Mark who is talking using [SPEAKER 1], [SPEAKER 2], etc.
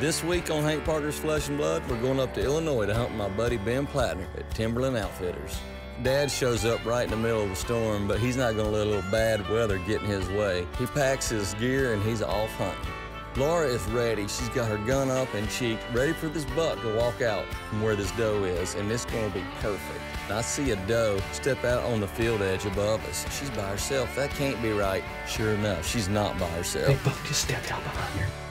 [SPEAKER 1] This week on Hank Parker's Flesh and Blood, we're going up to Illinois to hunt my buddy Ben Plattner at Timberland Outfitters. Dad shows up right in the middle of the storm, but he's not going to let a little bad weather get in his way. He packs his gear and he's off hunting. Laura is ready. She's got her gun up and cheek, ready for this buck to walk out from where this doe is, and it's going to be perfect. I see a doe step out on the field edge above us. She's by herself. That can't be right. Sure enough, she's not by herself.
[SPEAKER 2] Big buck just stepped out behind her.